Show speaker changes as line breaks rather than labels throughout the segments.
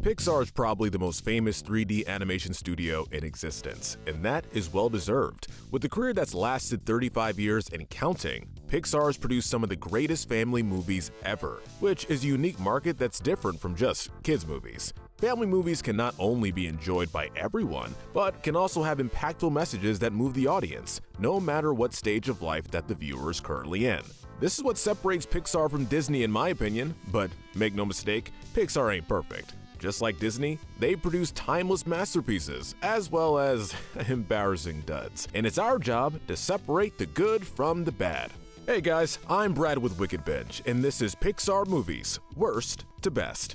Pixar is probably the most famous 3D animation studio in existence, and that is well deserved. With a career that's lasted 35 years and counting, Pixar has produced some of the greatest family movies ever, which is a unique market that's different from just kids' movies. Family movies can not only be enjoyed by everyone, but can also have impactful messages that move the audience, no matter what stage of life that the viewer is currently in. This is what separates Pixar from Disney in my opinion, but make no mistake, Pixar ain't perfect. Just like Disney, they produce timeless masterpieces as well as embarrassing duds. And it's our job to separate the good from the bad. Hey guys, I'm Brad with WickedBinge, and this is Pixar Movies, Worst to Best.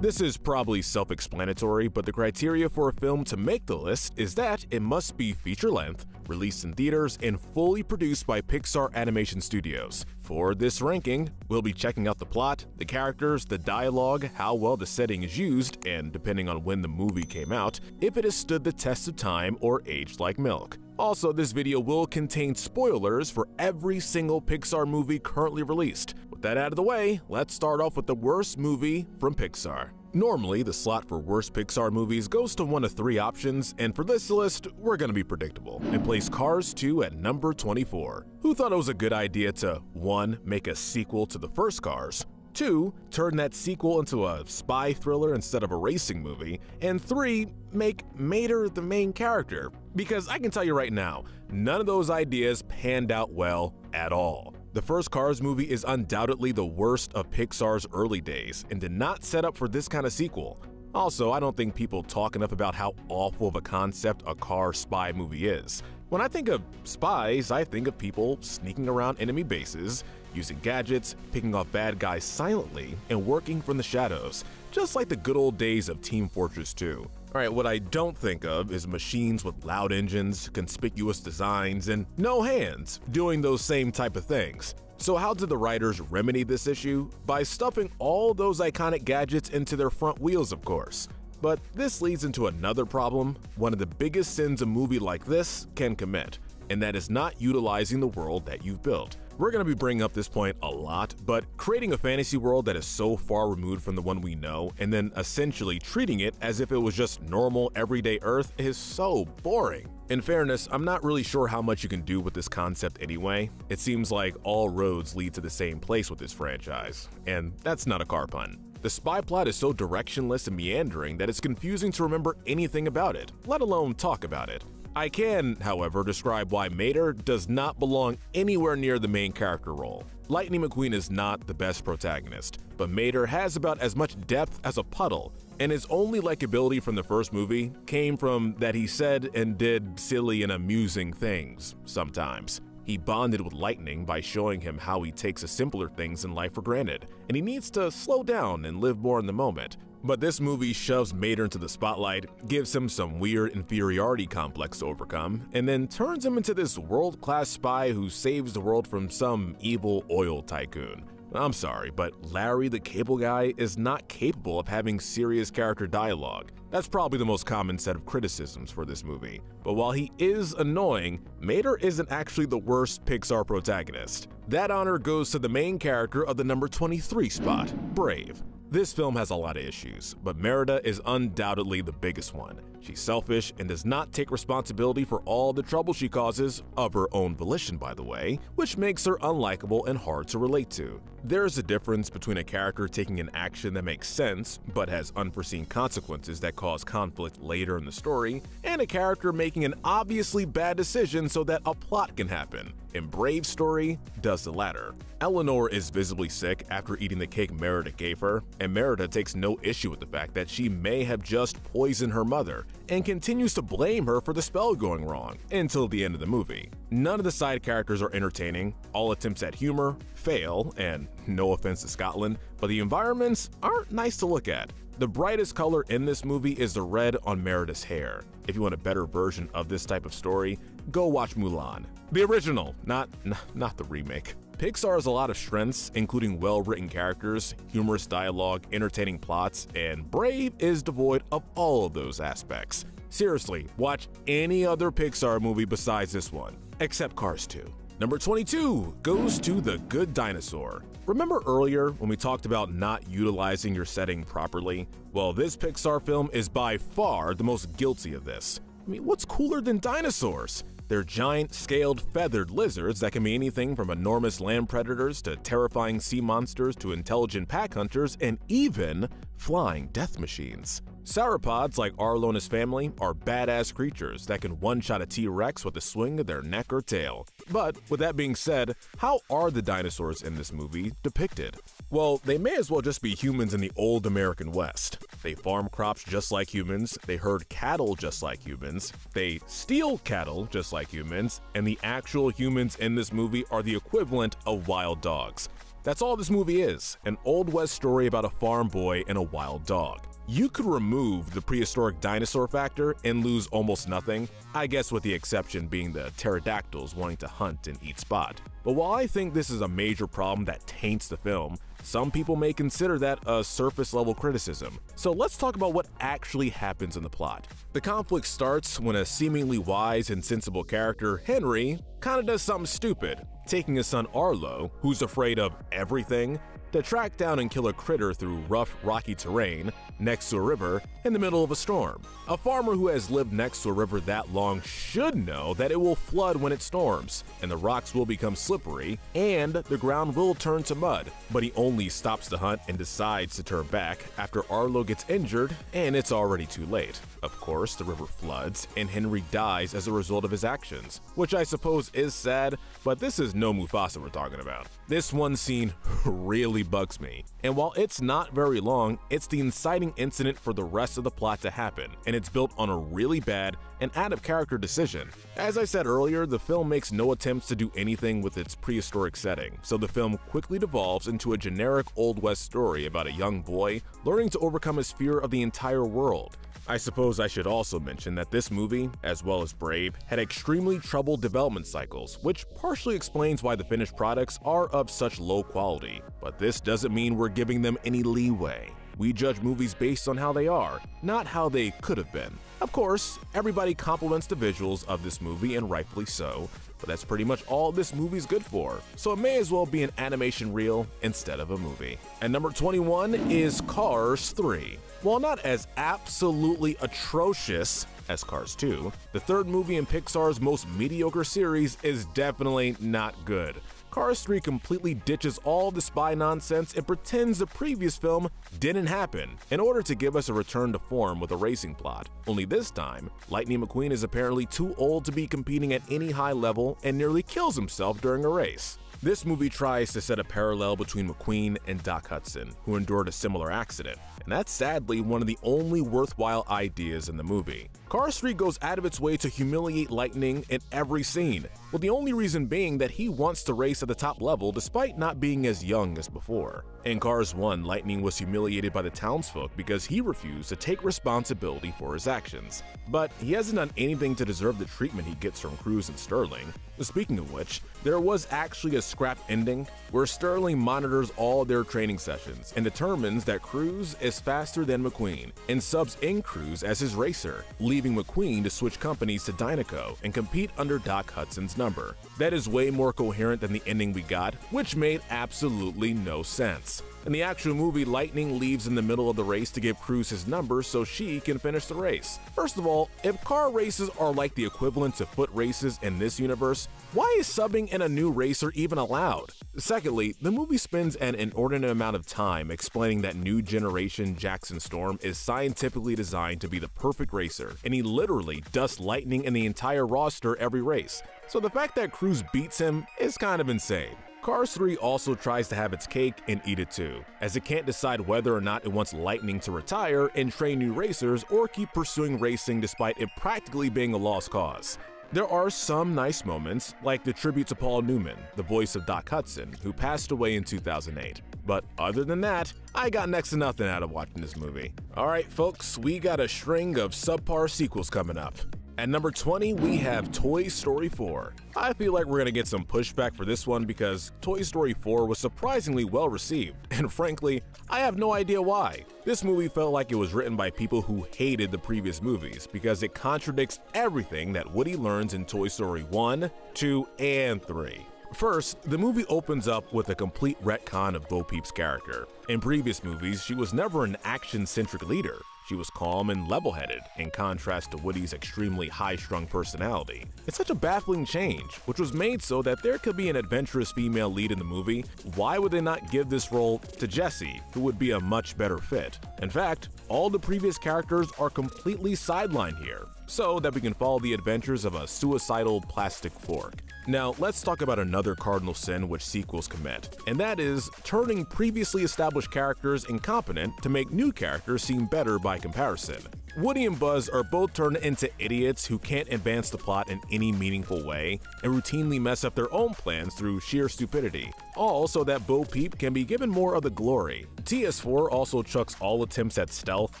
This is probably self-explanatory, but the criteria for a film to make the list is that it must be feature-length, released in theaters, and fully produced by Pixar Animation Studios. For this ranking, we'll be checking out the plot, the characters, the dialogue, how well the setting is used, and depending on when the movie came out, if it has stood the test of time or aged like milk. Also, this video will contain spoilers for every single Pixar movie currently released. With that out of the way, let's start off with the worst movie from Pixar. Normally, the slot for worst Pixar movies goes to one of three options, and for this list, we're gonna be predictable and place Cars 2 at number 24. Who thought it was a good idea to 1. make a sequel to the first Cars, 2. Turn that sequel into a spy thriller instead of a racing movie. And 3. Make Mater the main character. Because I can tell you right now, none of those ideas panned out well at all. The first Cars movie is undoubtedly the worst of Pixar's early days and did not set up for this kind of sequel. Also, I don't think people talk enough about how awful of a concept a car spy movie is. When I think of spies, I think of people sneaking around enemy bases, using gadgets, picking off bad guys silently, and working from the shadows, just like the good old days of Team Fortress 2. Alright, what I don't think of is machines with loud engines, conspicuous designs, and no hands doing those same type of things. So how did the writers remedy this issue? By stuffing all those iconic gadgets into their front wheels, of course. But this leads into another problem, one of the biggest sins a movie like this can commit, and that is not utilizing the world that you've built. We're going to be bringing up this point a lot, but creating a fantasy world that is so far removed from the one we know and then essentially treating it as if it was just normal everyday Earth is so boring. In fairness, I'm not really sure how much you can do with this concept anyway. It seems like all roads lead to the same place with this franchise, and that's not a car pun. The spy plot is so directionless and meandering that it's confusing to remember anything about it, let alone talk about it. I can, however, describe why Mater does not belong anywhere near the main character role. Lightning McQueen is not the best protagonist, but Mater has about as much depth as a puddle, and his only likability from the first movie came from that he said and did silly and amusing things sometimes. He bonded with Lightning by showing him how he takes the simpler things in life for granted, and he needs to slow down and live more in the moment. But this movie shoves Mater into the spotlight, gives him some weird inferiority complex to overcome, and then turns him into this world-class spy who saves the world from some evil oil tycoon. I'm sorry, but Larry the Cable Guy is not capable of having serious character dialogue. That's probably the most common set of criticisms for this movie. But while he is annoying, Mater isn't actually the worst Pixar protagonist. That honor goes to the main character of the number 23 spot, Brave. This film has a lot of issues, but Merida is undoubtedly the biggest one. She's selfish and does not take responsibility for all the trouble she causes, of her own volition by the way, which makes her unlikable and hard to relate to. There is a difference between a character taking an action that makes sense, but has unforeseen consequences that cause conflict later in the story, and a character making an obviously bad decision so that a plot can happen. And Brave's story does the latter. Eleanor is visibly sick after eating the cake Merida gave her, and Merida takes no issue with the fact that she may have just poisoned her mother, and continues to blame her for the spell going wrong until the end of the movie. None of the side characters are entertaining, all attempts at humor fail, and no offense to Scotland, but the environments aren't nice to look at. The brightest color in this movie is the red on Merida's hair. If you want a better version of this type of story, go watch Mulan. The original, not, not the remake. Pixar has a lot of strengths, including well-written characters, humorous dialogue, entertaining plots, and Brave is devoid of all of those aspects. Seriously, watch any other Pixar movie besides this one, except Cars 2. Number 22 goes to The Good Dinosaur. Remember earlier when we talked about not utilizing your setting properly? Well, this Pixar film is by far the most guilty of this. I mean, what's cooler than dinosaurs? They're giant, scaled, feathered lizards that can be anything from enormous land predators to terrifying sea monsters to intelligent pack hunters and even flying death machines. Sauropods, like Arlo and his family, are badass creatures that can one-shot a T-Rex with a swing of their neck or tail. But with that being said, how are the dinosaurs in this movie depicted? Well, they may as well just be humans in the old American West. They farm crops just like humans, they herd cattle just like humans, they steal cattle just like humans, and the actual humans in this movie are the equivalent of wild dogs. That's all this movie is an Old West story about a farm boy and a wild dog. You could remove the prehistoric dinosaur factor and lose almost nothing, I guess with the exception being the pterodactyls wanting to hunt and eat Spot. But while I think this is a major problem that taints the film, some people may consider that a surface level criticism. So let's talk about what actually happens in the plot. The conflict starts when a seemingly wise and sensible character, Henry, kinda does something stupid, taking his son Arlo, who's afraid of everything, to track down and kill a critter through rough, rocky terrain next to a river in the middle of a storm. A farmer who has lived next to a river that long should know that it will flood when it storms, and the rocks will become slippery, and the ground will turn to mud. But he only stops the hunt and decides to turn back after Arlo gets injured, and it's already too late. Of course, the river floods, and Henry dies as a result of his actions, which I suppose is sad, but this is no Mufasa we're talking about. This one scene really bugs me, and while it's not very long, it's the inciting incident for the rest of the plot to happen, and it's built on a really bad and out of character decision. As I said earlier, the film makes no attempts to do anything with its prehistoric setting, so the film quickly devolves into a generic Old West story about a young boy learning to overcome his fear of the entire world. I suppose I should also mention that this movie, as well as Brave, had extremely troubled development cycles, which partially explains why the finished products are of such low quality. But this doesn't mean we're giving them any leeway. We judge movies based on how they are, not how they could have been. Of course, everybody compliments the visuals of this movie, and rightfully so, but that's pretty much all this movie's good for, so it may as well be an animation reel instead of a movie. And number 21 is Cars 3. While not as absolutely atrocious as Cars 2, the third movie in Pixar's most mediocre series is definitely not good. Cars 3 completely ditches all the spy nonsense and pretends the previous film didn't happen in order to give us a return to form with a racing plot. Only this time, Lightning McQueen is apparently too old to be competing at any high level and nearly kills himself during a race. This movie tries to set a parallel between McQueen and Doc Hudson, who endured a similar accident, and that's sadly one of the only worthwhile ideas in the movie. Cars 3 goes out of its way to humiliate Lightning in every scene, with the only reason being that he wants to race at the top level despite not being as young as before. In Cars 1, Lightning was humiliated by the townsfolk because he refused to take responsibility for his actions. But he hasn't done anything to deserve the treatment he gets from Cruz and Sterling. Speaking of which, there was actually a scrap ending where Sterling monitors all their training sessions and determines that Cruz is faster than McQueen and subs in Cruz as his racer, leaving McQueen to switch companies to Dinoco and compete under Doc Hudson's number. That is way more coherent than the ending we got, which made absolutely no sense. In the actual movie, Lightning leaves in the middle of the race to give Cruz his number so she can finish the race. First of all, if car races are like the equivalent to foot races in this universe, why is subbing in a new racer even allowed? Secondly, the movie spends an inordinate amount of time explaining that new generation Jackson Storm is scientifically designed to be the perfect racer, and he literally dusts lightning in the entire roster every race. So the fact that Cruz beats him is kind of insane. Cars 3 also tries to have its cake and eat it too, as it can't decide whether or not it wants Lightning to retire and train new racers or keep pursuing racing despite it practically being a lost cause. There are some nice moments, like the tribute to Paul Newman, the voice of Doc Hudson, who passed away in 2008. But other than that, I got next to nothing out of watching this movie. Alright folks, we got a string of subpar sequels coming up. At number 20, we have Toy Story 4. I feel like we're gonna get some pushback for this one because Toy Story 4 was surprisingly well received, and frankly, I have no idea why. This movie felt like it was written by people who hated the previous movies because it contradicts everything that Woody learns in Toy Story 1, 2, and 3. First, the movie opens up with a complete retcon of Bo Peep's character. In previous movies, she was never an action-centric leader. She was calm and level-headed, in contrast to Woody's extremely high-strung personality. It's such a baffling change, which was made so that there could be an adventurous female lead in the movie. Why would they not give this role to Jessie, who would be a much better fit? In fact, all the previous characters are completely sidelined here, so that we can follow the adventures of a suicidal plastic fork. Now, let's talk about another cardinal sin which sequels commit, and that is turning previously established characters incompetent to make new characters seem better by comparison. Woody and Buzz are both turned into idiots who can't advance the plot in any meaningful way and routinely mess up their own plans through sheer stupidity, all so that Bo Peep can be given more of the glory. TS4 also chucks all attempts at stealth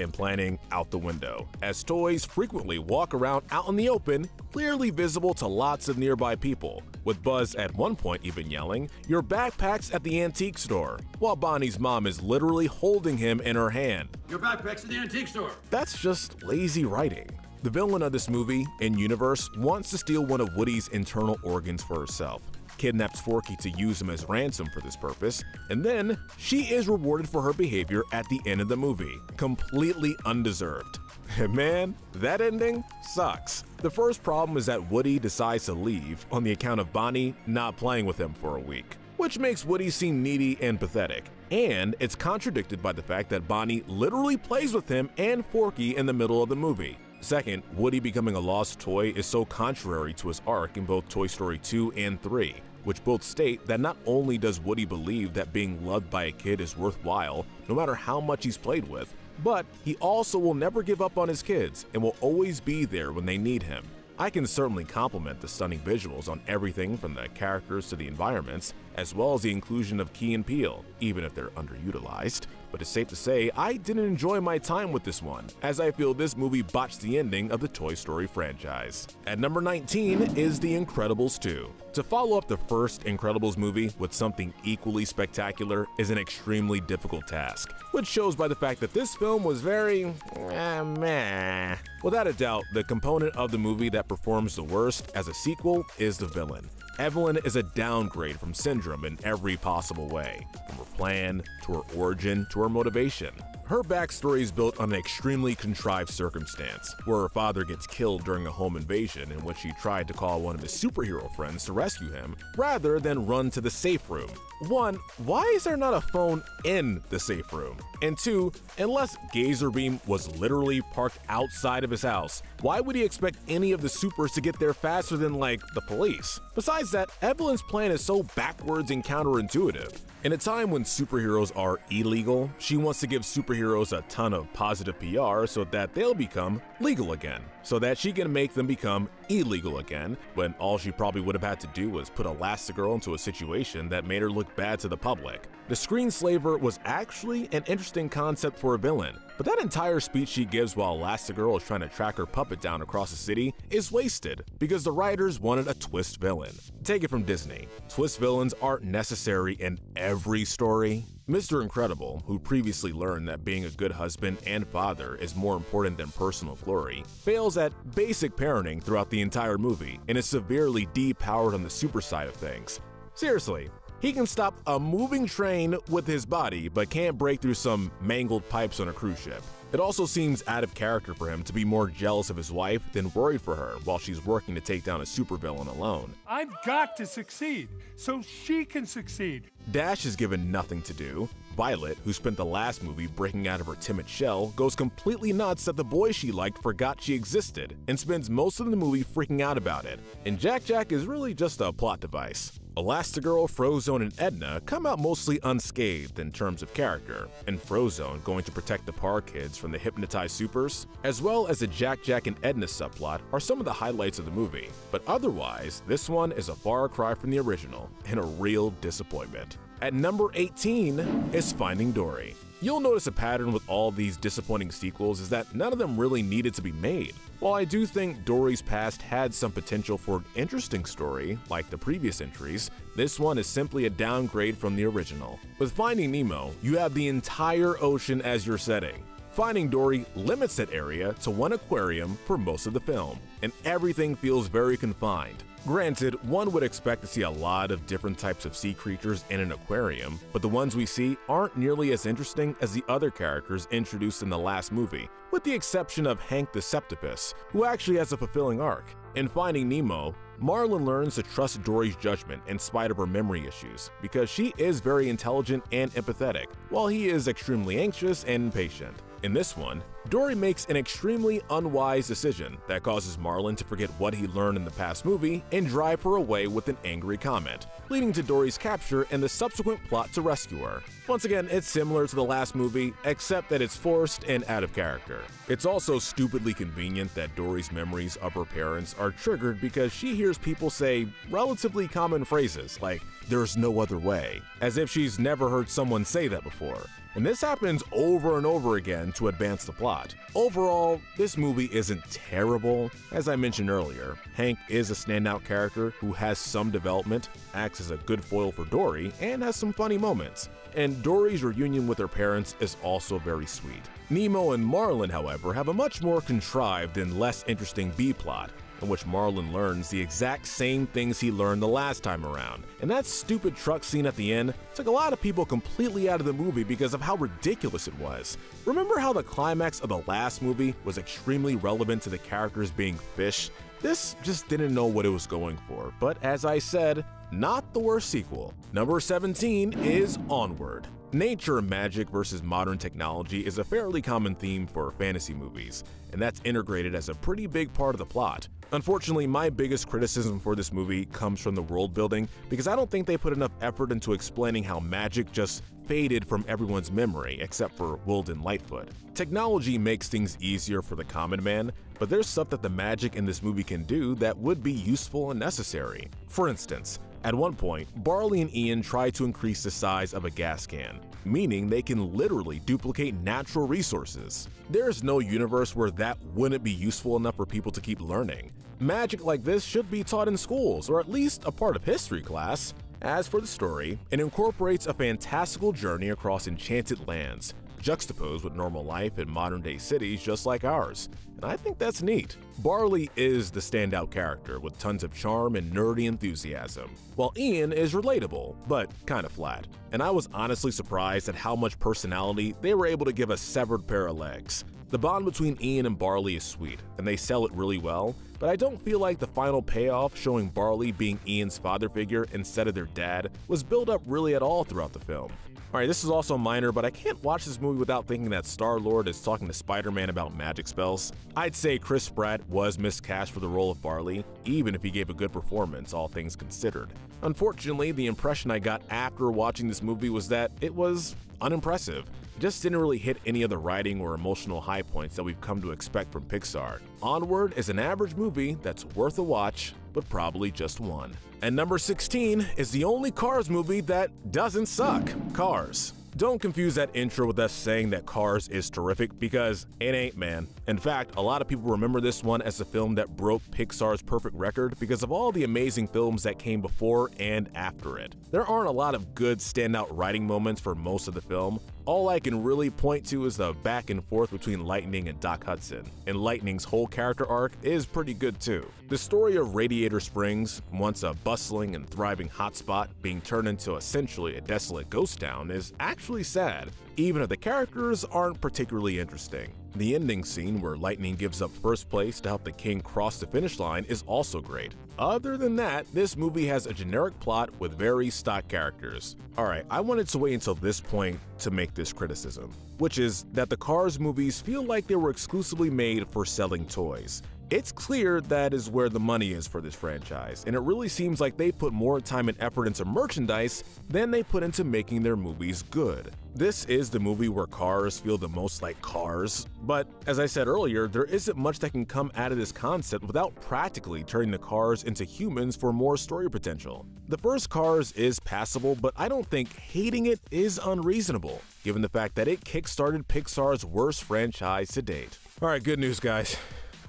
and planning out the window, as toys frequently walk around out in the open, clearly visible to lots of nearby people, with Buzz at one point even yelling, Your backpack's at the antique store, while Bonnie's mom is literally holding him in her hand.
Your backpack's at the antique store.
That's just lazy writing. The villain of this movie, in universe, wants to steal one of Woody's internal organs for herself, kidnaps Forky to use him as ransom for this purpose, and then she is rewarded for her behavior at the end of the movie, completely undeserved. Man, that ending sucks. The first problem is that Woody decides to leave on the account of Bonnie not playing with him for a week, which makes Woody seem needy and pathetic. And it's contradicted by the fact that Bonnie literally plays with him and Forky in the middle of the movie. Second, Woody becoming a lost toy is so contrary to his arc in both Toy Story 2 and 3, which both state that not only does Woody believe that being loved by a kid is worthwhile, no matter how much he's played with, but he also will never give up on his kids and will always be there when they need him. I can certainly compliment the stunning visuals on everything from the characters to the environments, as well as the inclusion of Key and Peele, even if they're underutilized. But it's safe to say I didn't enjoy my time with this one, as I feel this movie botched the ending of the Toy Story franchise. At number 19 is The Incredibles 2. To follow up the first Incredibles movie with something equally spectacular is an extremely difficult task, which shows by the fact that this film was very eh, meh. Without a doubt, the component of the movie that performs the worst as a sequel is the villain. Evelyn is a downgrade from Syndrome in every possible way, from her plan, to her origin, to her motivation. Her backstory is built on an extremely contrived circumstance, where her father gets killed during a home invasion in which she tried to call one of his superhero friends to rescue him, rather than run to the safe room. One, why is there not a phone in the safe room? And two, unless Gazerbeam was literally parked outside of his house, why would he expect any of the supers to get there faster than, like, the police? Besides that, Evelyn's plan is so backwards and counterintuitive. In a time when superheroes are illegal, she wants to give superheroes a ton of positive PR so that they'll become legal again, so that she can make them become illegal again, when all she probably would have had to do was put Elastigirl into a situation that made her look bad to the public. The Screenslaver was actually an interesting concept for a villain, but that entire speech she gives while Elastigirl is trying to track her puppet down across the city is wasted because the writers wanted a twist villain. Take it from Disney. Twist villains aren't necessary in every story. Mr. Incredible, who previously learned that being a good husband and father is more important than personal glory, fails at basic parenting throughout the entire movie and is severely depowered on the super side of things. Seriously, he can stop a moving train with his body, but can't break through some mangled pipes on a cruise ship. It also seems out of character for him to be more jealous of his wife than worried for her while she's working to take down a supervillain alone.
I've got to succeed so she can succeed.
Dash is given nothing to do. Violet, who spent the last movie breaking out of her timid shell, goes completely nuts that the boy she liked forgot she existed and spends most of the movie freaking out about it. And Jack Jack is really just a plot device. Elastigirl, Frozone, and Edna come out mostly unscathed in terms of character, and Frozone going to protect the Parr kids from the hypnotized supers, as well as the Jack Jack and Edna subplot are some of the highlights of the movie, but otherwise, this one is a far cry from the original and a real disappointment. At number 18 is Finding Dory. You'll notice a pattern with all these disappointing sequels is that none of them really needed to be made. While I do think Dory's past had some potential for an interesting story, like the previous entries, this one is simply a downgrade from the original. With Finding Nemo, you have the entire ocean as your setting. Finding Dory limits that area to one aquarium for most of the film, and everything feels very confined. Granted, one would expect to see a lot of different types of sea creatures in an aquarium, but the ones we see aren't nearly as interesting as the other characters introduced in the last movie, with the exception of Hank the Septopus, who actually has a fulfilling arc. In Finding Nemo, Marlin learns to trust Dory's judgment in spite of her memory issues, because she is very intelligent and empathetic, while he is extremely anxious and impatient. In this one, Dory makes an extremely unwise decision that causes Marlin to forget what he learned in the past movie and drive her away with an angry comment, leading to Dory's capture and the subsequent plot to rescue her. Once again, it's similar to the last movie, except that it's forced and out of character. It's also stupidly convenient that Dory's memories of her parents are triggered because she hears people say relatively common phrases like, there's no other way, as if she's never heard someone say that before. And this happens over and over again to advance the plot. Overall, this movie isn't terrible. As I mentioned earlier, Hank is a standout character who has some development, acts as a good foil for Dory, and has some funny moments. And Dory's reunion with her parents is also very sweet. Nemo and Marlin, however, have a much more contrived and less interesting B plot, in which Marlin learns the exact same things he learned the last time around. And that stupid truck scene at the end took a lot of people completely out of the movie because of how ridiculous it was. Remember how the climax of the last movie was extremely relevant to the characters being fish? This just didn't know what it was going for, but as I said, not the worst sequel. Number 17 is Onward. Nature magic versus modern technology is a fairly common theme for fantasy movies, and that's integrated as a pretty big part of the plot. Unfortunately, my biggest criticism for this movie comes from the world building because I don't think they put enough effort into explaining how magic just faded from everyone's memory except for Wilden Lightfoot. Technology makes things easier for the common man, but there's stuff that the magic in this movie can do that would be useful and necessary. For instance, at one point, Barley and Ian try to increase the size of a gas can, meaning they can literally duplicate natural resources. There's no universe where that wouldn't be useful enough for people to keep learning. Magic like this should be taught in schools, or at least a part of history class. As for the story, it incorporates a fantastical journey across enchanted lands, juxtaposed with normal life in modern day cities just like ours, and I think that's neat. Barley is the standout character with tons of charm and nerdy enthusiasm, while Ian is relatable, but kinda flat. And I was honestly surprised at how much personality they were able to give a severed pair of legs. The bond between Ian and Barley is sweet, and they sell it really well, but I don't feel like the final payoff showing Barley being Ian's father figure instead of their dad was built up really at all throughout the film. Alright, this is also minor, but I can't watch this movie without thinking that Star-Lord is talking to Spider-Man about magic spells. I'd say Chris Pratt was miscast for the role of Barley, even if he gave a good performance, all things considered. Unfortunately, the impression I got after watching this movie was that it was unimpressive. Just didn't really hit any of the writing or emotional high points that we've come to expect from Pixar. Onward is an average movie that's worth a watch, but probably just one. And number 16 is the only Cars movie that doesn't suck Cars. Don't confuse that intro with us saying that Cars is terrific because it ain't, man. In fact, a lot of people remember this one as the film that broke Pixar's perfect record because of all the amazing films that came before and after it. There aren't a lot of good standout writing moments for most of the film, all I can really point to is the back and forth between Lightning and Doc Hudson, and Lightning's whole character arc is pretty good too. The story of Radiator Springs, once a bustling and thriving hotspot being turned into essentially a desolate ghost town, is actually sad, even if the characters aren't particularly interesting. The ending scene where Lightning gives up first place to help the king cross the finish line is also great. Other than that, this movie has a generic plot with very stock characters. Alright, I wanted to wait until this point to make this criticism, which is that the Cars movies feel like they were exclusively made for selling toys. It's clear that is where the money is for this franchise, and it really seems like they put more time and effort into merchandise than they put into making their movies good. This is the movie where cars feel the most like cars, but as I said earlier, there isn't much that can come out of this concept without practically turning the cars into humans for more story potential. The first Cars is passable, but I don't think hating it is unreasonable, given the fact that it kickstarted Pixar's worst franchise to date. Alright, good news guys.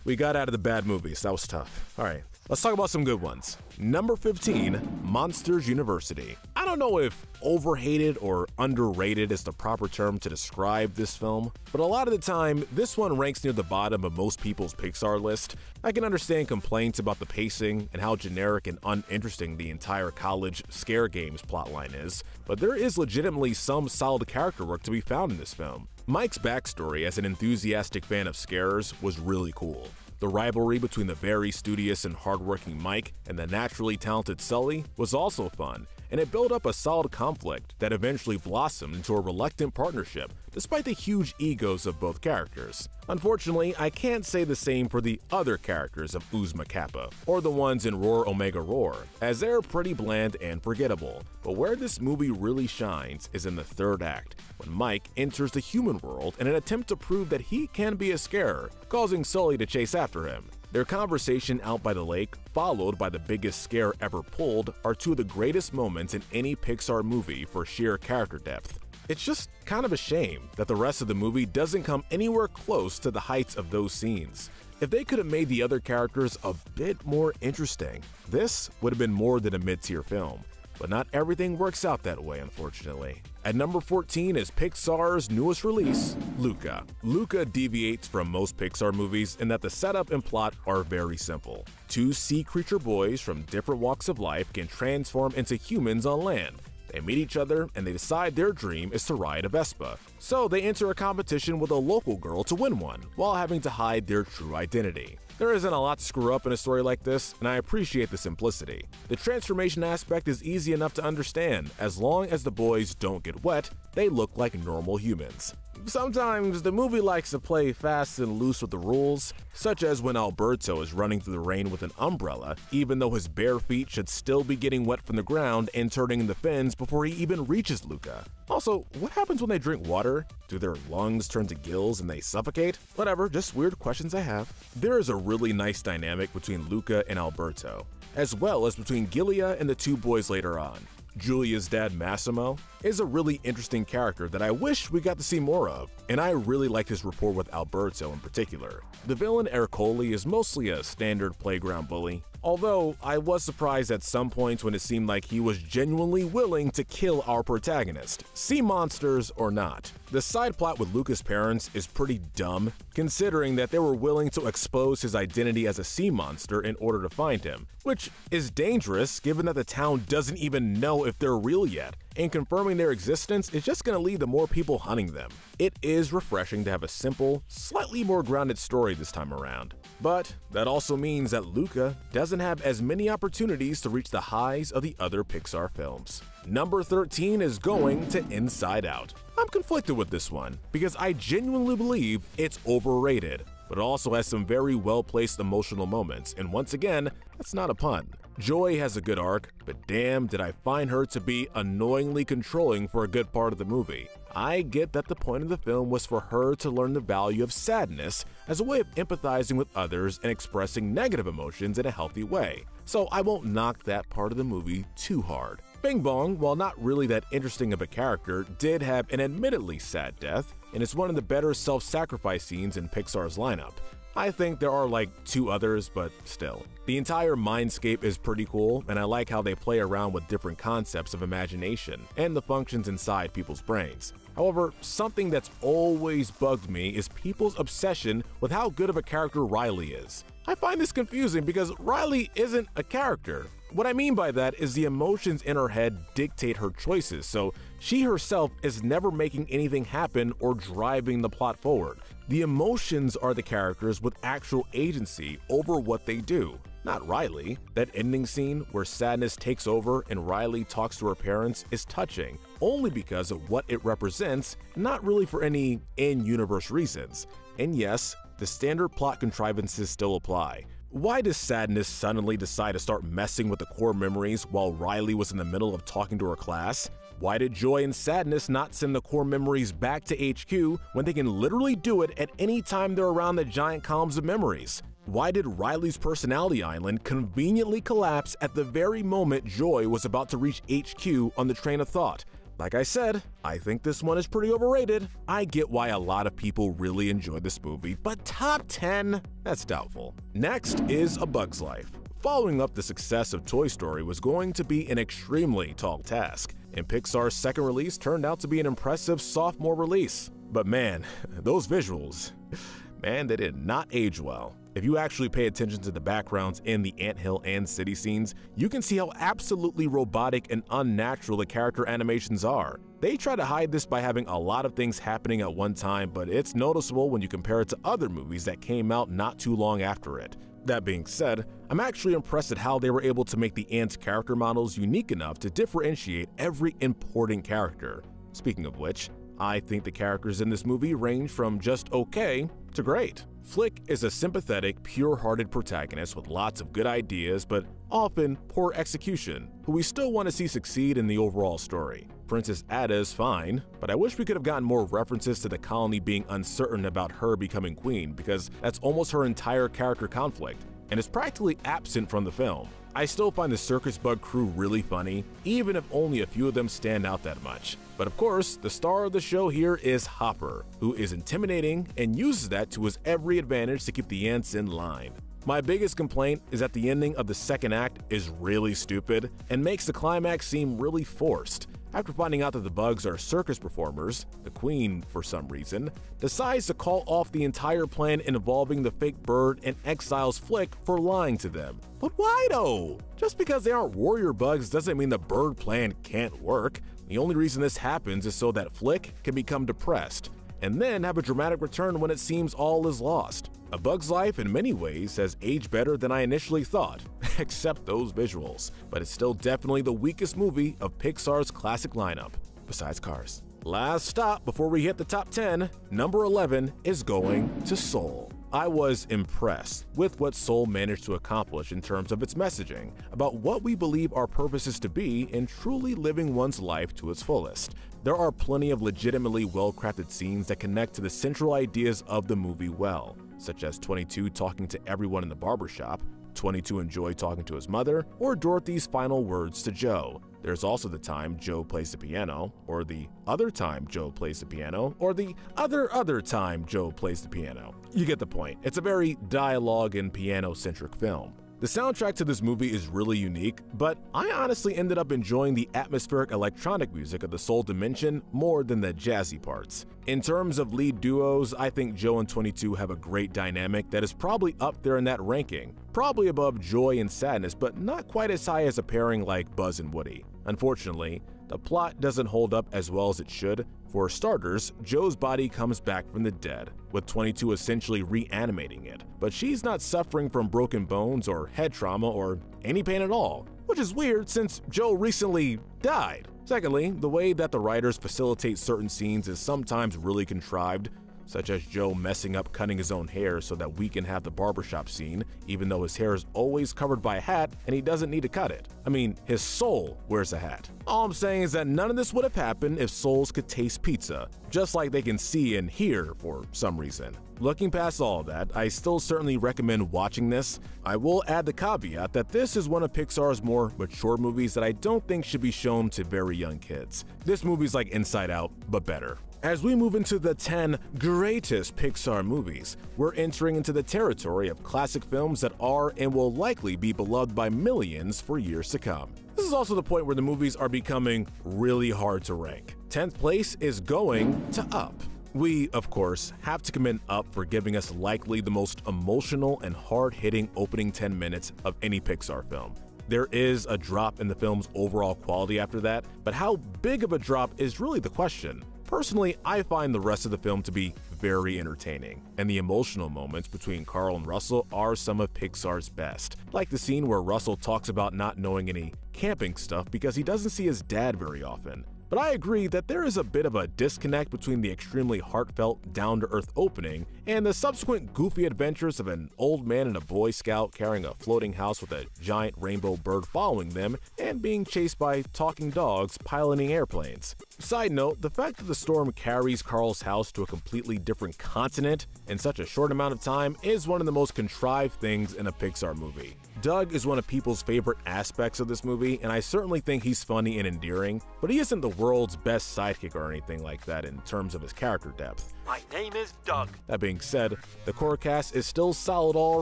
We got out of the bad movies, that was tough. Alright, Let's talk about some good ones. Number 15, Monsters University. I don't know if overhated or underrated is the proper term to describe this film, but a lot of the time, this one ranks near the bottom of most people's Pixar list. I can understand complaints about the pacing and how generic and uninteresting the entire college scare games plotline is, but there is legitimately some solid character work to be found in this film. Mike's backstory as an enthusiastic fan of scares was really cool. The rivalry between the very studious and hardworking Mike and the naturally talented Sully was also fun, and it built up a solid conflict that eventually blossomed into a reluctant partnership, despite the huge egos of both characters. Unfortunately, I can't say the same for the other characters of Oozma Kappa, or the ones in Roar Omega Roar, as they're pretty bland and forgettable. But where this movie really shines is in the third act, when Mike enters the human world in an attempt to prove that he can be a scarer, causing Sully to chase after him. Their conversation out by the lake, followed by the biggest scare ever pulled, are two of the greatest moments in any Pixar movie for sheer character depth. It's just kind of a shame that the rest of the movie doesn't come anywhere close to the heights of those scenes. If they could have made the other characters a bit more interesting, this would have been more than a mid-tier film. But not everything works out that way, unfortunately. At number 14 is Pixar's newest release, Luca. Luca deviates from most Pixar movies in that the setup and plot are very simple. Two sea creature boys from different walks of life can transform into humans on land. They meet each other and they decide their dream is to ride a Vespa. So they enter a competition with a local girl to win one, while having to hide their true identity. There isn't a lot to screw up in a story like this, and I appreciate the simplicity. The transformation aspect is easy enough to understand, as long as the boys don't get wet, they look like normal humans. Sometimes the movie likes to play fast and loose with the rules, such as when Alberto is running through the rain with an umbrella, even though his bare feet should still be getting wet from the ground and turning the fins before he even reaches Luca. Also, what happens when they drink water? Do their lungs turn to gills and they suffocate? Whatever, just weird questions I have. There is a really nice dynamic between Luca and Alberto, as well as between Giulia and the two boys later on. Giulia's dad Massimo is a really interesting character that I wish we got to see more of, and I really like his rapport with Alberto in particular. The villain Ercole is mostly a standard playground bully, although I was surprised at some points when it seemed like he was genuinely willing to kill our protagonist, sea monsters or not. The side plot with Luca's parents is pretty dumb, considering that they were willing to expose his identity as a sea monster in order to find him, which is dangerous given that the town doesn't even know if they're real yet, and confirming their existence is just going to lead to more people hunting them. It is refreshing to have a simple, slightly more grounded story this time around. But that also means that Luca doesn't have as many opportunities to reach the highs of the other Pixar films. Number 13 is going to Inside Out. I'm conflicted with this one because I genuinely believe it's overrated, but it also has some very well placed emotional moments, and once again, that's not a pun. Joy has a good arc, but damn did I find her to be annoyingly controlling for a good part of the movie. I get that the point of the film was for her to learn the value of sadness as a way of empathizing with others and expressing negative emotions in a healthy way, so I won't knock that part of the movie too hard. Bing Bong, while not really that interesting of a character, did have an admittedly sad death, and it's one of the better self sacrifice scenes in Pixar's lineup. I think there are like two others, but still. The entire mindscape is pretty cool, and I like how they play around with different concepts of imagination and the functions inside people's brains. However, something that's always bugged me is people's obsession with how good of a character Riley is. I find this confusing because Riley isn't a character. What I mean by that is the emotions in her head dictate her choices, so she herself is never making anything happen or driving the plot forward. The emotions are the characters with actual agency over what they do, not Riley. That ending scene where sadness takes over and Riley talks to her parents is touching, only because of what it represents, not really for any in universe reasons. And yes, the standard plot contrivances still apply. Why does Sadness suddenly decide to start messing with the core memories while Riley was in the middle of talking to her class? Why did Joy and Sadness not send the core memories back to HQ when they can literally do it at any time they're around the giant columns of memories? Why did Riley's personality island conveniently collapse at the very moment Joy was about to reach HQ on the train of thought? Like I said, I think this one is pretty overrated. I get why a lot of people really enjoyed this movie, but top 10? That's doubtful. Next is A Bug's Life. Following up the success of Toy Story was going to be an extremely tall task, and Pixar's second release turned out to be an impressive sophomore release. But man, those visuals, man, they did not age well. If you actually pay attention to the backgrounds in the anthill and city scenes, you can see how absolutely robotic and unnatural the character animations are. They try to hide this by having a lot of things happening at one time, but it's noticeable when you compare it to other movies that came out not too long after it. That being said, I'm actually impressed at how they were able to make the ants' character models unique enough to differentiate every important character. Speaking of which, I think the characters in this movie range from just okay to great. Flick is a sympathetic, pure-hearted protagonist with lots of good ideas but often poor execution, who we still want to see succeed in the overall story. Princess Ada is fine, but I wish we could have gotten more references to the colony being uncertain about her becoming queen because that's almost her entire character conflict, and is practically absent from the film. I still find the Circus Bug crew really funny, even if only a few of them stand out that much. But of course, the star of the show here is Hopper, who is intimidating and uses that to his every advantage to keep the ants in line. My biggest complaint is that the ending of the second act is really stupid and makes the climax seem really forced. After finding out that the bugs are circus performers, the queen, for some reason, decides to call off the entire plan involving the fake bird and exiles Flick for lying to them. But why though? Just because they aren't warrior bugs doesn't mean the bird plan can't work. The only reason this happens is so that Flick can become depressed, and then have a dramatic return when it seems all is lost. A Bug's Life in many ways has aged better than I initially thought, except those visuals, but it's still definitely the weakest movie of Pixar's classic lineup, besides Cars. Last stop before we hit the top 10, number 11 is going to Soul. I was impressed with what Soul managed to accomplish in terms of its messaging about what we believe our purpose is to be in truly living one's life to its fullest. There are plenty of legitimately well-crafted scenes that connect to the central ideas of the movie well, such as 22 talking to everyone in the barbershop, 22 and Joy talking to his mother, or Dorothy's final words to Joe. There's also the time Joe plays the piano, or the other time Joe plays the piano, or the other other time Joe plays the piano. You get the point. It's a very dialogue and piano-centric film. The soundtrack to this movie is really unique, but I honestly ended up enjoying the atmospheric electronic music of the Soul Dimension more than the jazzy parts. In terms of lead duos, I think Joe and 22 have a great dynamic that is probably up there in that ranking, probably above Joy and Sadness, but not quite as high as a pairing like Buzz and Woody. Unfortunately, the plot doesn't hold up as well as it should. For starters, Joe's body comes back from the dead, with 22 essentially reanimating it, but she's not suffering from broken bones or head trauma or any pain at all, which is weird since Joe recently died. Secondly, the way that the writers facilitate certain scenes is sometimes really contrived, such as Joe messing up cutting his own hair so that we can have the barbershop scene, even though his hair is always covered by a hat and he doesn't need to cut it. I mean, his soul wears a hat. All I'm saying is that none of this would have happened if souls could taste pizza, just like they can see and hear for some reason. Looking past all that, I still certainly recommend watching this. I will add the caveat that this is one of Pixar's more mature movies that I don't think should be shown to very young kids. This movie's like Inside Out, but better. As we move into the 10 greatest Pixar movies, we're entering into the territory of classic films that are and will likely be beloved by millions for years to come. This is also the point where the movies are becoming really hard to rank. 10th place is going to Up. We, of course, have to commend Up for giving us likely the most emotional and hard-hitting opening 10 minutes of any Pixar film. There is a drop in the film's overall quality after that, but how big of a drop is really the question. Personally, I find the rest of the film to be very entertaining, and the emotional moments between Carl and Russell are some of Pixar's best, like the scene where Russell talks about not knowing any camping stuff because he doesn't see his dad very often. But I agree that there is a bit of a disconnect between the extremely heartfelt, down to earth opening and the subsequent goofy adventures of an old man and a Boy Scout carrying a floating house with a giant rainbow bird following them and being chased by talking dogs piloting airplanes. Side note, the fact that the storm carries Carl's house to a completely different continent in such a short amount of time is one of the most contrived things in a Pixar movie. Doug is one of people's favorite aspects of this movie, and I certainly think he's funny and endearing, but he isn't the world's best sidekick or anything like that in terms of his character depth.
My name is Doug.
That being said, the core cast is still solid all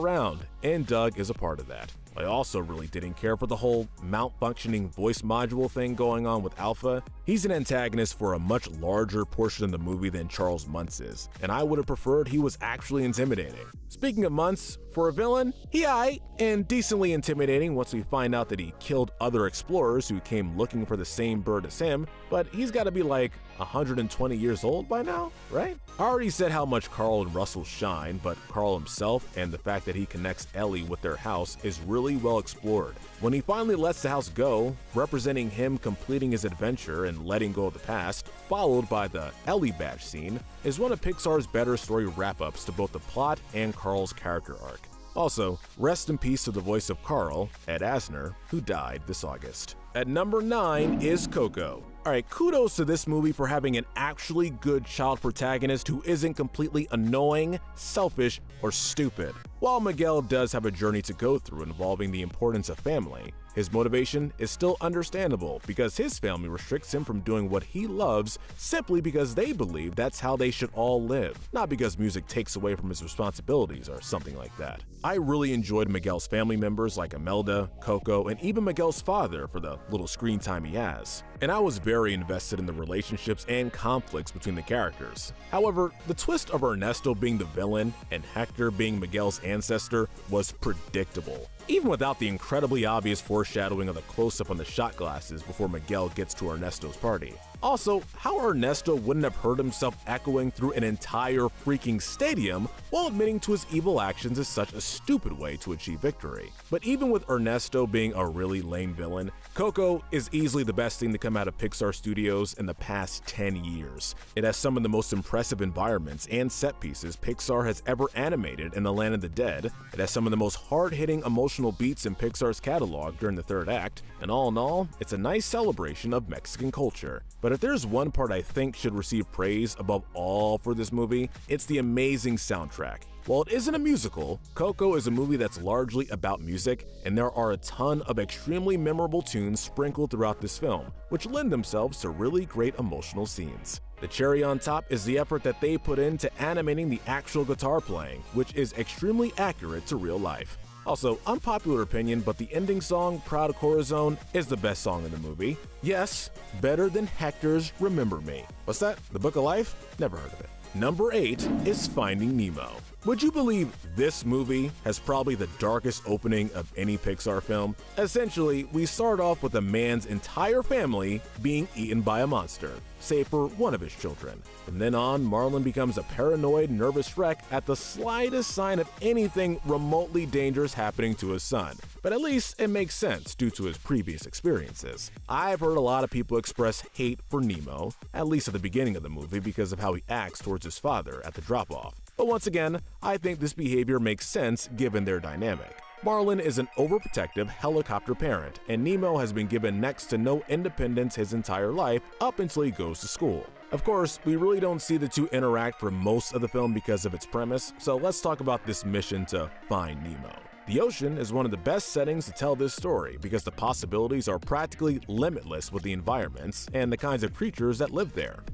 around, and Doug is a part of that. I also really didn't care for the whole malfunctioning voice module thing going on with Alpha. He's an antagonist for a much larger portion of the movie than Charles Muntz is, and I would have preferred he was actually intimidating. Speaking of Muntz, for a villain, he aight and decently intimidating once we find out that he killed other explorers who came looking for the same bird as him, but he's gotta be like 120 years old by now, right? I already said how much Carl and Russell shine, but Carl himself and the fact that he connects Ellie with their house is really well explored. When he finally lets the house go, representing him completing his adventure and letting go of the past, followed by the Ellie badge scene, is one of Pixar's better story wrap ups to both the plot and Carl's character arc. Also, rest in peace to the voice of Carl, Ed Asner, who died this August. At number 9 is Coco. Alright, kudos to this movie for having an actually good child protagonist who isn't completely annoying, selfish, or stupid. While Miguel does have a journey to go through involving the importance of family, his motivation is still understandable because his family restricts him from doing what he loves simply because they believe that's how they should all live, not because music takes away from his responsibilities or something like that. I really enjoyed Miguel's family members like Imelda, Coco, and even Miguel's father for the little screen time he has. And I was very invested in the relationships and conflicts between the characters. However, the twist of Ernesto being the villain and Hector being Miguel's ancestor was predictable even without the incredibly obvious foreshadowing of the close-up on the shot glasses before Miguel gets to Ernesto's party. Also, how Ernesto wouldn't have heard himself echoing through an entire freaking stadium while admitting to his evil actions is such a stupid way to achieve victory. But even with Ernesto being a really lame villain, Coco is easily the best thing to come out of Pixar Studios in the past 10 years. It has some of the most impressive environments and set pieces Pixar has ever animated in The Land of the Dead. It has some of the most hard-hitting emotional beats in Pixar's catalog during the third act, and all in all, it's a nice celebration of Mexican culture. But if there's one part I think should receive praise above all for this movie, it's the amazing soundtrack. While it isn't a musical, Coco is a movie that's largely about music, and there are a ton of extremely memorable tunes sprinkled throughout this film, which lend themselves to really great emotional scenes. The cherry on top is the effort that they put into animating the actual guitar playing, which is extremely accurate to real life. Also, unpopular opinion, but the ending song, Proud of Corazon, is the best song in the movie. Yes, better than Hector's Remember Me. What's that? The Book of Life? Never heard of it. Number 8 is Finding Nemo. Would you believe this movie has probably the darkest opening of any Pixar film? Essentially, we start off with a man's entire family being eaten by a monster, save for one of his children. From then on, Marlin becomes a paranoid, nervous wreck at the slightest sign of anything remotely dangerous happening to his son. But at least it makes sense due to his previous experiences. I've heard a lot of people express hate for Nemo, at least at the beginning of the movie because of how he acts towards his father at the drop off. But once again, I think this behavior makes sense given their dynamic. Marlin is an overprotective helicopter parent, and Nemo has been given next to no independence his entire life up until he goes to school. Of course, we really don't see the two interact for most of the film because of its premise, so let's talk about this mission to find Nemo. The ocean is one of the best settings to tell this story because the possibilities are practically limitless with the environments and the kinds of creatures that live there.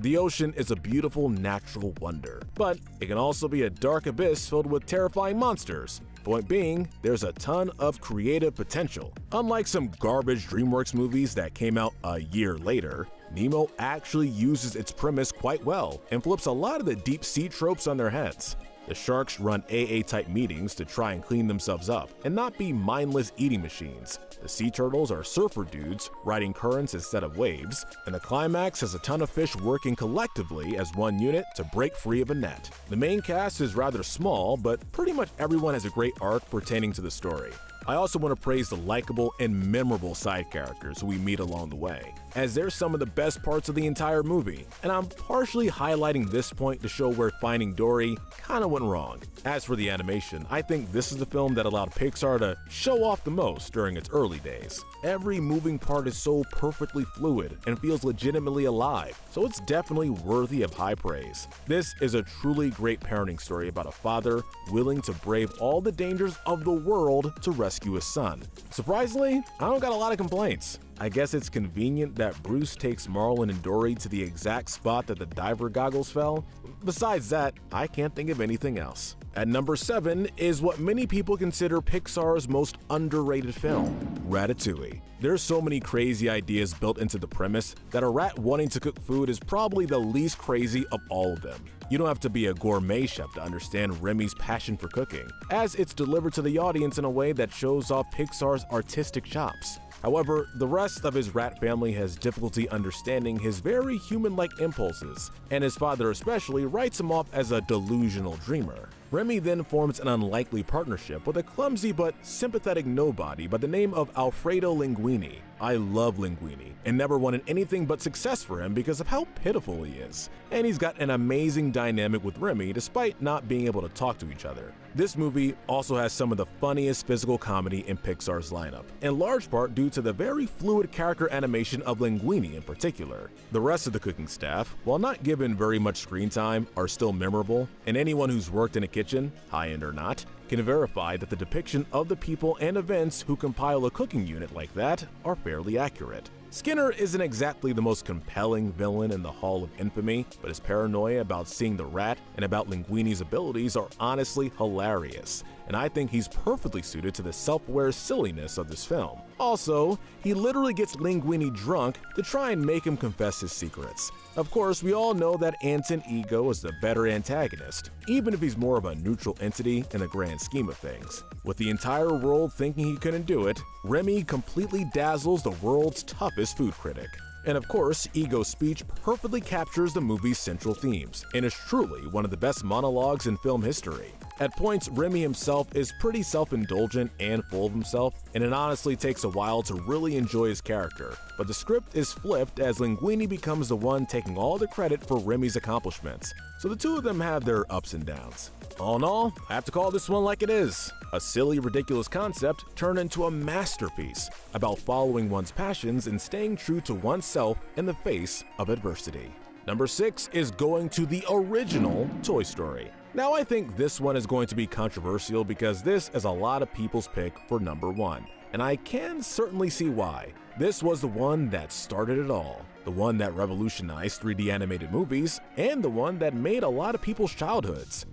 The ocean is a beautiful natural wonder, but it can also be a dark abyss filled with terrifying monsters. Point being, there's a ton of creative potential. Unlike some garbage DreamWorks movies that came out a year later, Nemo actually uses its premise quite well and flips a lot of the deep sea tropes on their heads. The sharks run AA type meetings to try and clean themselves up and not be mindless eating machines. The sea turtles are surfer dudes riding currents instead of waves, and the climax has a ton of fish working collectively as one unit to break free of a net. The main cast is rather small, but pretty much everyone has a great arc pertaining to the story. I also want to praise the likable and memorable side characters who we meet along the way. As they're some of the best parts of the entire movie, and I'm partially highlighting this point to show where Finding Dory kinda went wrong. As for the animation, I think this is the film that allowed Pixar to show off the most during its early days. Every moving part is so perfectly fluid and feels legitimately alive, so it's definitely worthy of high praise. This is a truly great parenting story about a father willing to brave all the dangers of the world to rescue his son. Surprisingly, I don't got a lot of complaints. I guess it's convenient that Bruce takes Marlin and Dory to the exact spot that the diver goggles fell. Besides that, I can't think of anything else. At number 7 is what many people consider Pixar's most underrated film, Ratatouille. There's so many crazy ideas built into the premise that a rat wanting to cook food is probably the least crazy of all of them. You don't have to be a gourmet chef to understand Remy's passion for cooking, as it's delivered to the audience in a way that shows off Pixar's artistic chops. However, the rest of his rat family has difficulty understanding his very human-like impulses, and his father especially writes him off as a delusional dreamer. Remy then forms an unlikely partnership with a clumsy but sympathetic nobody by the name of Alfredo Linguini. I love Linguini and never wanted anything but success for him because of how pitiful he is. And he's got an amazing dynamic with Remy despite not being able to talk to each other. This movie also has some of the funniest physical comedy in Pixar's lineup, in large part due to the very fluid character animation of Linguini in particular. The rest of the cooking staff, while not given very much screen time, are still memorable, and anyone who's worked in a kitchen, high-end or not, can verify that the depiction of the people and events who compile a cooking unit like that are fairly accurate. Skinner isn't exactly the most compelling villain in the Hall of Infamy, but his paranoia about seeing the rat and about Linguini's abilities are honestly hilarious, and I think he's perfectly suited to the self-aware silliness of this film. Also, he literally gets Linguini drunk to try and make him confess his secrets. Of course, we all know that Anton Ego is the better antagonist, even if he's more of a neutral entity in the grand scheme of things. With the entire world thinking he couldn't do it, Remy completely dazzles the world's toughest food critic. And of course, Ego's speech perfectly captures the movie's central themes, and is truly one of the best monologues in film history. At points, Remy himself is pretty self-indulgent and full of himself, and it honestly takes a while to really enjoy his character. But the script is flipped as Linguini becomes the one taking all the credit for Remy's accomplishments, so the two of them have their ups and downs. All in all, I have to call this one like it is. A silly, ridiculous concept turned into a masterpiece about following one's passions and staying true to oneself in the face of adversity. Number 6 is going to the original Toy Story. Now I think this one is going to be controversial because this is a lot of people's pick for number 1, and I can certainly see why. This was the one that started it all, the one that revolutionized 3D animated movies, and the one that made a lot of people's childhoods.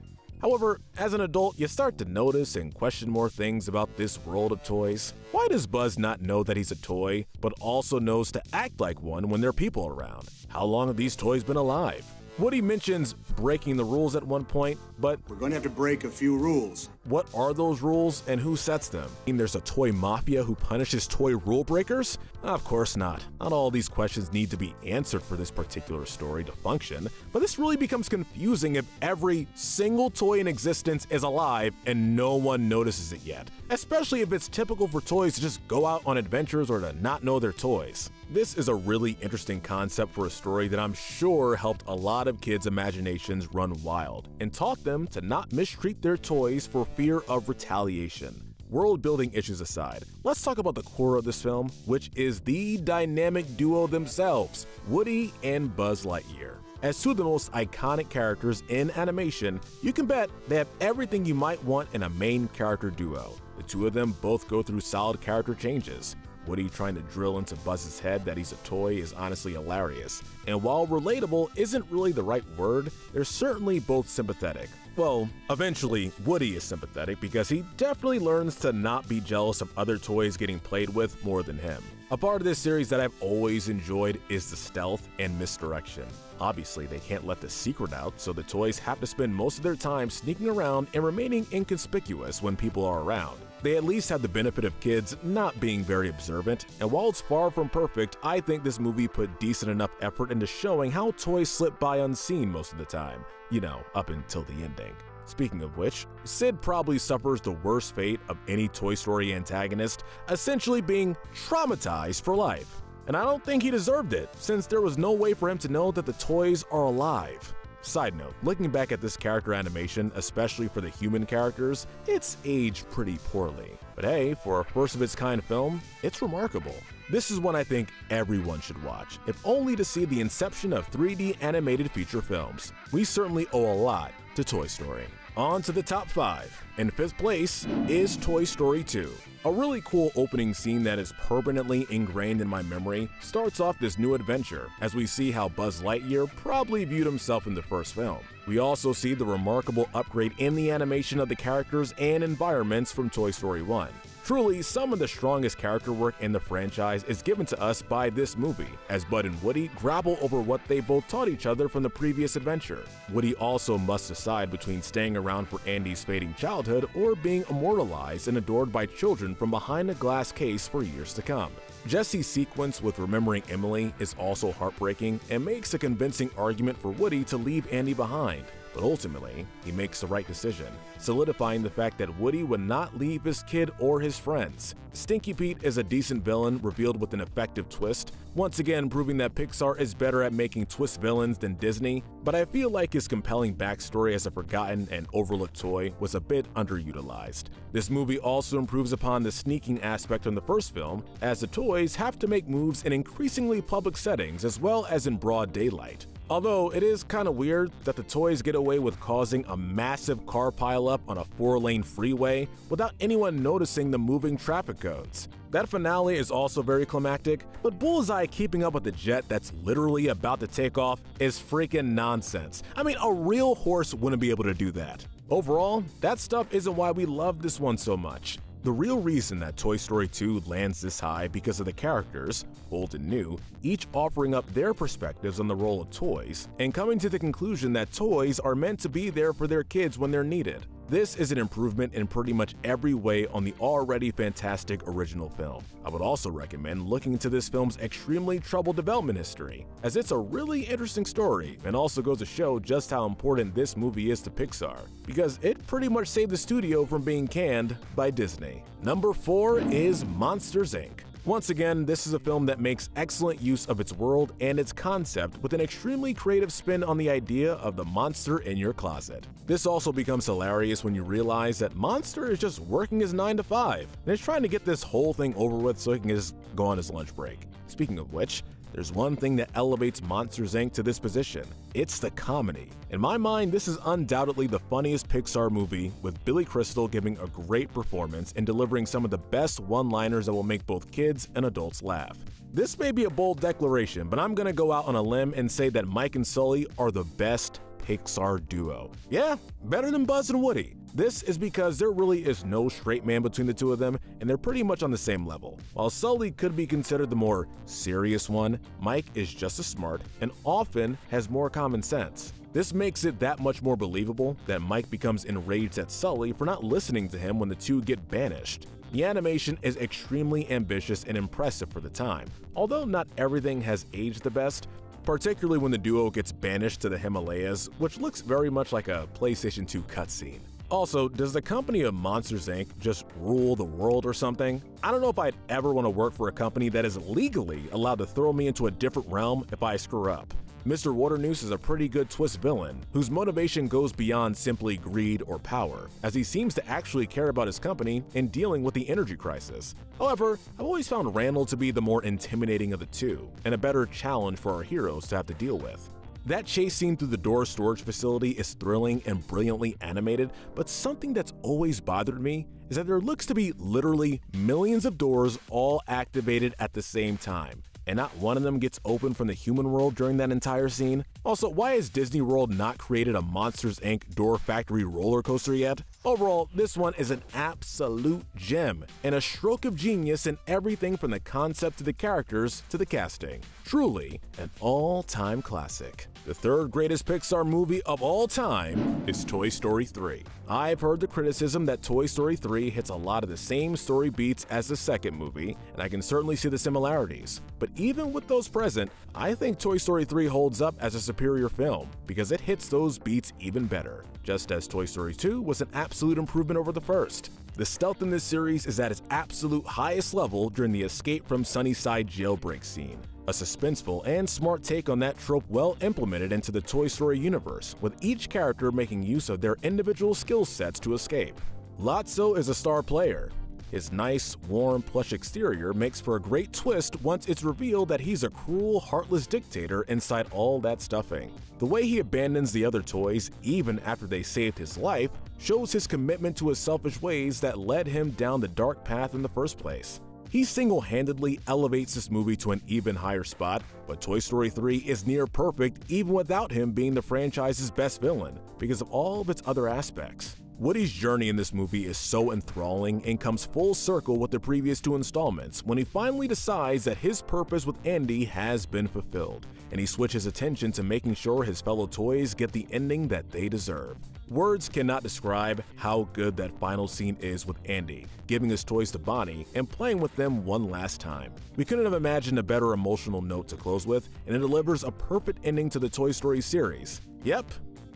However, as an adult, you start to notice and question more things about this world of toys. Why does Buzz not know that he's a toy, but also knows to act like one when there are people around? How long have these toys been alive? Woody mentions breaking the rules at one point, but
we're going to have to break a few rules.
What are those rules and who sets them? I mean, there's a toy mafia who punishes toy rule breakers? Of course not. Not all these questions need to be answered for this particular story to function, but this really becomes confusing if every single toy in existence is alive and no one notices it yet, especially if it's typical for toys to just go out on adventures or to not know their toys. This is a really interesting concept for a story that I'm sure helped a lot of kids' imaginations run wild and taught them to not mistreat their toys for fear of retaliation. World building issues aside, let's talk about the core of this film, which is the dynamic duo themselves, Woody and Buzz Lightyear. As two of the most iconic characters in animation, you can bet they have everything you might want in a main character duo. The two of them both go through solid character changes, Woody trying to drill into Buzz's head that he's a toy is honestly hilarious. And while relatable isn't really the right word, they're certainly both sympathetic. Well, eventually, Woody is sympathetic because he definitely learns to not be jealous of other toys getting played with more than him. A part of this series that I've always enjoyed is the stealth and misdirection. Obviously, they can't let the secret out, so the toys have to spend most of their time sneaking around and remaining inconspicuous when people are around. They at least had the benefit of kids not being very observant, and while it's far from perfect, I think this movie put decent enough effort into showing how toys slip by unseen most of the time, you know, up until the ending. Speaking of which, Sid probably suffers the worst fate of any Toy Story antagonist, essentially being traumatized for life. and I don't think he deserved it, since there was no way for him to know that the toys are alive. Side note, looking back at this character animation, especially for the human characters, it's aged pretty poorly. But hey, for a first of its kind film, it's remarkable. This is one I think everyone should watch, if only to see the inception of 3D animated feature films. We certainly owe a lot to Toy Story. On to the top 5. In fifth place is Toy Story 2. A really cool opening scene that is permanently ingrained in my memory starts off this new adventure as we see how Buzz Lightyear probably viewed himself in the first film. We also see the remarkable upgrade in the animation of the characters and environments from Toy Story 1. Truly, some of the strongest character work in the franchise is given to us by this movie, as Buzz and Woody grapple over what they both taught each other from the previous adventure. Woody also must decide between staying around for Andy's fading childhood or being immortalized and adored by children from behind a glass case for years to come. Jesse's sequence with remembering Emily is also heartbreaking and makes a convincing argument for Woody to leave Andy behind. But ultimately, he makes the right decision, solidifying the fact that Woody would not leave his kid or his friends. Stinky Pete is a decent villain revealed with an effective twist, once again proving that Pixar is better at making twist villains than Disney, but I feel like his compelling backstory as a forgotten and overlooked toy was a bit underutilized. This movie also improves upon the sneaking aspect from the first film, as the toys have to make moves in increasingly public settings as well as in broad daylight. Although it is kinda weird that the toys get away with causing a massive car pileup on a four-lane freeway without anyone noticing the moving traffic codes. That finale is also very climactic, but Bullseye keeping up with the jet that's literally about to take off is freaking nonsense. I mean, a real horse wouldn't be able to do that. Overall, that stuff isn't why we love this one so much. The real reason that Toy Story 2 lands this high because of the characters, old and new, each offering up their perspectives on the role of toys, and coming to the conclusion that toys are meant to be there for their kids when they're needed. This is an improvement in pretty much every way on the already fantastic original film. I would also recommend looking into this film's extremely troubled development history, as it's a really interesting story and also goes to show just how important this movie is to Pixar, because it pretty much saved the studio from being canned by Disney. Number 4 is Monsters Inc. Once again, this is a film that makes excellent use of its world and its concept with an extremely creative spin on the idea of the monster in your closet. This also becomes hilarious when you realize that Monster is just working his 9 to 5 and is trying to get this whole thing over with so he can just go on his lunch break. Speaking of which, there's one thing that elevates Monsters Inc. to this position it's the comedy. In my mind, this is undoubtedly the funniest Pixar movie, with Billy Crystal giving a great performance and delivering some of the best one liners that will make both kids and adults laugh. This may be a bold declaration, but I'm gonna go out on a limb and say that Mike and Sully are the best Pixar duo. Yeah, better than Buzz and Woody. This is because there really is no straight man between the two of them, and they're pretty much on the same level. While Sully could be considered the more serious one, Mike is just as smart and often has more common sense. This makes it that much more believable that Mike becomes enraged at Sully for not listening to him when the two get banished. The animation is extremely ambitious and impressive for the time. Although not everything has aged the best, particularly when the duo gets banished to the Himalayas, which looks very much like a PlayStation 2 cutscene. Also, does the company of Monsters Inc. just rule the world or something? I don't know if I'd ever want to work for a company that is legally allowed to throw me into a different realm if I screw up. Mr. Waternoose is a pretty good twist villain, whose motivation goes beyond simply greed or power, as he seems to actually care about his company in dealing with the energy crisis. However, I've always found Randall to be the more intimidating of the two, and a better challenge for our heroes to have to deal with. That chase scene through the door storage facility is thrilling and brilliantly animated, but something that's always bothered me is that there looks to be literally millions of doors all activated at the same time and not one of them gets open from the human world during that entire scene? Also, why has Disney World not created a Monsters Inc. Door Factory roller coaster yet? Overall, this one is an absolute gem and a stroke of genius in everything from the concept to the characters to the casting. Truly, an all time classic. The third greatest Pixar movie of all time is Toy Story 3. I've heard the criticism that Toy Story 3 hits a lot of the same story beats as the second movie, and I can certainly see the similarities. But even with those present, I think Toy Story 3 holds up as a superior film because it hits those beats even better, just as Toy Story 2 was an absolute improvement over the first. The stealth in this series is at its absolute highest level during the escape from Sunnyside jailbreak scene. A suspenseful and smart take on that trope well implemented into the Toy Story universe, with each character making use of their individual skill sets to escape. Lotso is a star player, his nice, warm, plush exterior makes for a great twist once it's revealed that he's a cruel, heartless dictator inside all that stuffing. The way he abandons the other toys, even after they saved his life, shows his commitment to his selfish ways that led him down the dark path in the first place. He single-handedly elevates this movie to an even higher spot, but Toy Story 3 is near perfect even without him being the franchise's best villain because of all of its other aspects. Woody's journey in this movie is so enthralling and comes full circle with the previous two installments when he finally decides that his purpose with Andy has been fulfilled, and he switches attention to making sure his fellow toys get the ending that they deserve. Words cannot describe how good that final scene is with Andy, giving his toys to Bonnie and playing with them one last time. We couldn't have imagined a better emotional note to close with, and it delivers a perfect ending to the Toy Story series. Yep,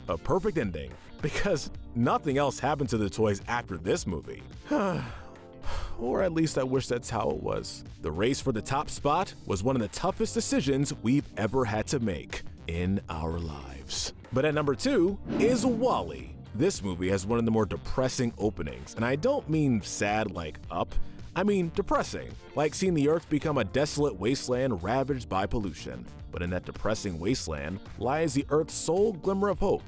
a perfect ending because nothing else happened to the toys after this movie. or at least I wish that's how it was. The race for the top spot was one of the toughest decisions we've ever had to make in our lives. But at number two is WALL-E. This movie has one of the more depressing openings, and I don't mean sad like up, I mean depressing, like seeing the Earth become a desolate wasteland ravaged by pollution. But in that depressing wasteland lies the Earth's sole glimmer of hope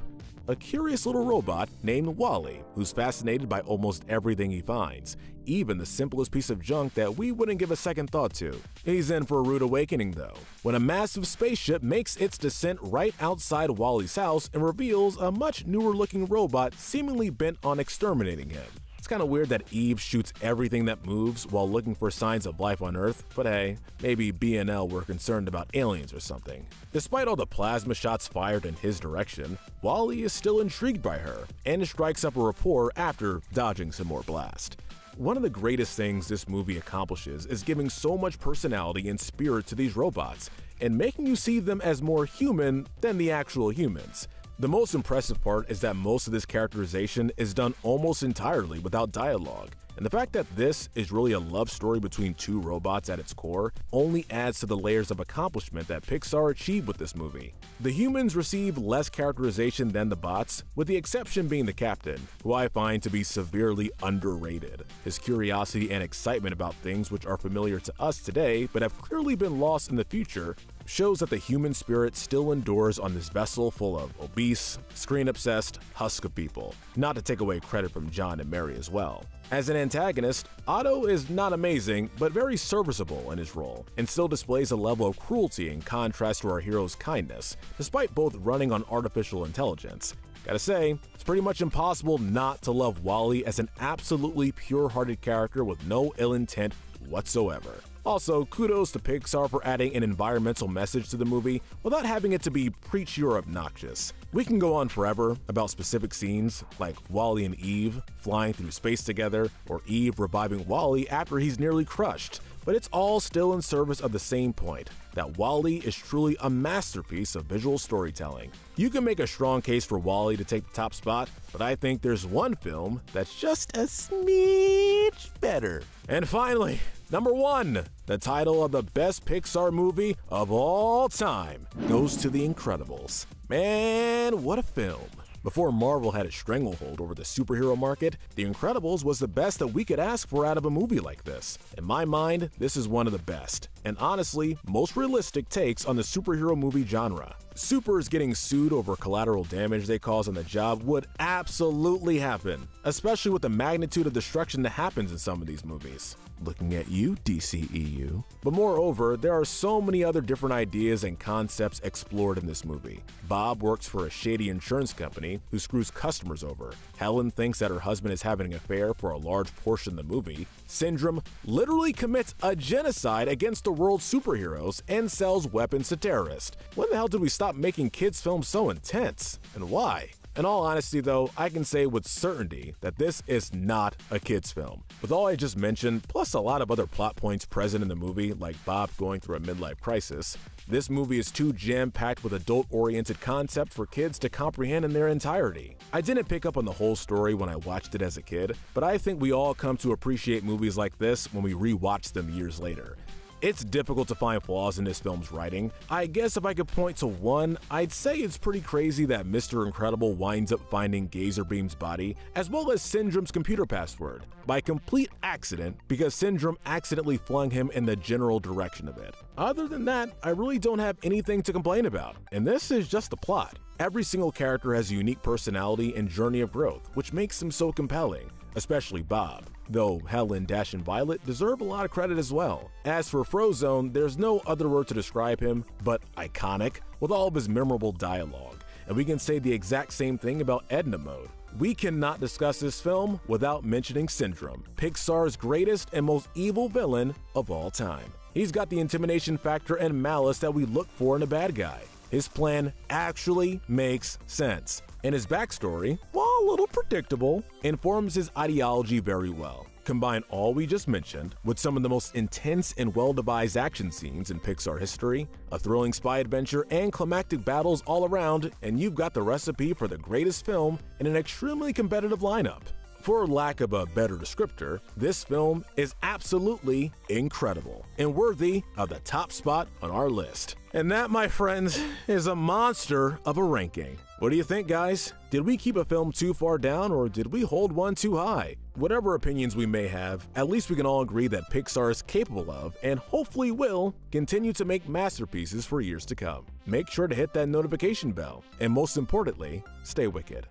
a curious little robot named WALL-E, who's fascinated by almost everything he finds, even the simplest piece of junk that we wouldn't give a second thought to. He's in for a rude awakening though, when a massive spaceship makes its descent right outside WALL-E's house and reveals a much newer looking robot seemingly bent on exterminating him. Kind of weird that Eve shoots everything that moves while looking for signs of life on Earth, but hey, maybe BNL were concerned about aliens or something. Despite all the plasma shots fired in his direction, WALL-E is still intrigued by her and strikes up a rapport after dodging some more blast. One of the greatest things this movie accomplishes is giving so much personality and spirit to these robots and making you see them as more human than the actual humans. The most impressive part is that most of this characterization is done almost entirely without dialogue, and the fact that this is really a love story between two robots at its core only adds to the layers of accomplishment that Pixar achieved with this movie. The humans receive less characterization than the bots, with the exception being the captain, who I find to be severely underrated. His curiosity and excitement about things which are familiar to us today but have clearly been lost in the future shows that the human spirit still endures on this vessel full of obese, screen obsessed husk of people, not to take away credit from John and Mary as well. As an antagonist, AUTO is not amazing, but very serviceable in his role, and still displays a level of cruelty in contrast to our hero's kindness, despite both running on artificial intelligence. Gotta say, it's pretty much impossible not to love WALL-E as an absolutely pure-hearted character with no ill intent whatsoever. Also, kudos to Pixar for adding an environmental message to the movie without having it to be preachy or obnoxious. We can go on forever about specific scenes, like WALL-E and Eve flying through space together, or Eve reviving WALL-E after he's nearly crushed, but it's all still in service of the same point that WALL-E is truly a masterpiece of visual storytelling. You can make a strong case for WALL-E to take the top spot, but I think there's one film that's just a smidge better. And finally, number one, the title of the best Pixar movie of all time goes to The Incredibles. Man, what a film! Before Marvel had a stranglehold over the superhero market, The Incredibles was the best that we could ask for out of a movie like this. In my mind, this is one of the best, and honestly, most realistic takes on the superhero movie genre. Supers getting sued over collateral damage they cause on the job would absolutely happen, especially with the magnitude of destruction that happens in some of these movies. Looking at you, DCEU. But moreover, there are so many other different ideas and concepts explored in this movie. Bob works for a shady insurance company who screws customers over. Helen thinks that her husband is having an affair for a large portion of the movie. Syndrome literally commits a genocide against the world's superheroes and sells weapons to terrorists. When the hell did we stop making kids' films so intense? And why? In all honesty, though, I can say with certainty that this is not a kid's film. With all I just mentioned, plus a lot of other plot points present in the movie, like Bob going through a midlife crisis, this movie is too jam packed with adult oriented concept for kids to comprehend in their entirety. I didn't pick up on the whole story when I watched it as a kid, but I think we all come to appreciate movies like this when we rewatch them years later. It's difficult to find flaws in this film's writing. I guess if I could point to one, I'd say it's pretty crazy that Mr. Incredible winds up finding Gazerbeam's body, as well as Syndrome's computer password, by complete accident because Syndrome accidentally flung him in the general direction of it. Other than that, I really don't have anything to complain about, and this is just the plot. Every single character has a unique personality and journey of growth, which makes them so compelling, especially Bob though Helen, Dash, and Violet deserve a lot of credit as well. As for Frozone, there's no other word to describe him but iconic, with all of his memorable dialogue. And we can say the exact same thing about Edna Mode. We cannot discuss this film without mentioning Syndrome, Pixar's greatest and most evil villain of all time. He's got the intimidation factor and malice that we look for in a bad guy. His plan actually makes sense and his backstory, while a little predictable, informs his ideology very well. Combine all we just mentioned with some of the most intense and well devised action scenes in Pixar history, a thrilling spy adventure, and climactic battles all around, and you've got the recipe for the greatest film in an extremely competitive lineup. For lack of a better descriptor, this film is absolutely incredible and worthy of the top spot on our list. And that, my friends, is a monster of a ranking. What do you think, guys? Did we keep a film too far down or did we hold one too high? Whatever opinions we may have, at least we can all agree that Pixar is capable of, and hopefully will, continue to make masterpieces for years to come. Make sure to hit that notification bell, and most importantly, stay wicked.